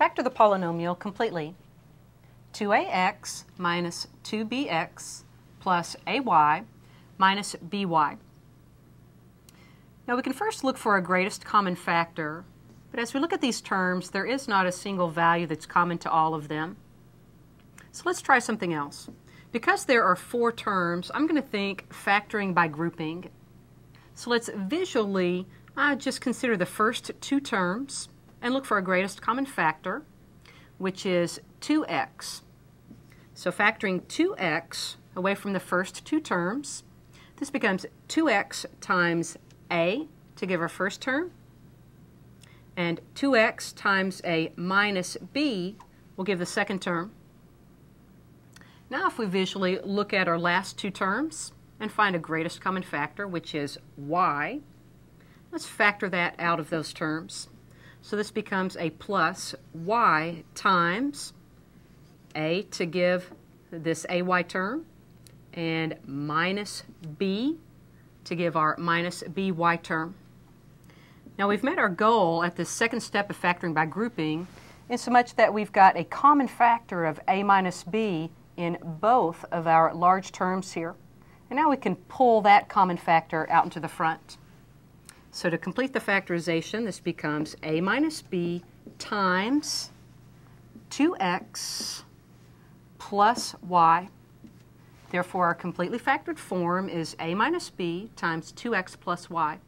Factor the polynomial completely. 2ax minus 2bx plus ay minus by. Now we can first look for a greatest common factor, but as we look at these terms, there is not a single value that's common to all of them. So let's try something else. Because there are four terms, I'm going to think factoring by grouping. So let's visually uh, just consider the first two terms and look for a greatest common factor, which is 2x. So factoring 2x away from the first two terms, this becomes 2x times a to give our first term, and 2x times a minus b will give the second term. Now if we visually look at our last two terms and find a greatest common factor, which is y, let's factor that out of those terms. So this becomes a plus y times a to give this ay term and minus b to give our minus by term. Now we've met our goal at the second step of factoring by grouping in so much that we've got a common factor of a minus b in both of our large terms here. And now we can pull that common factor out into the front. So to complete the factorization, this becomes a minus b times 2x plus y. Therefore, our completely factored form is a minus b times 2x plus y.